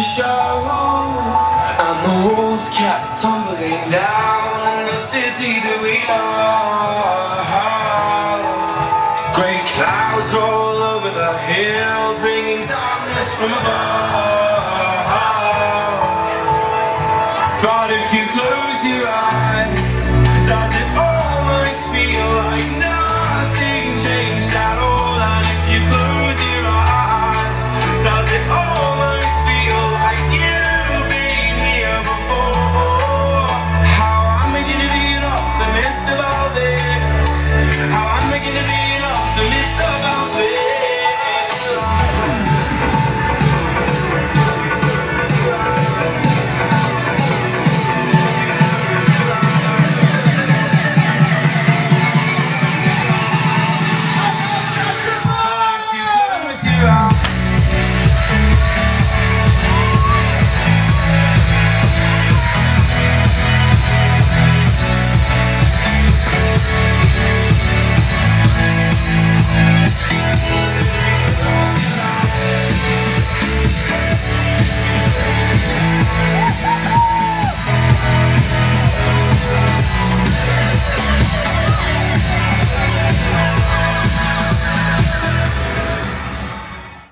to show. And the walls kept tumbling down In the city that we love Great clouds roll over the hills Bringing darkness from above.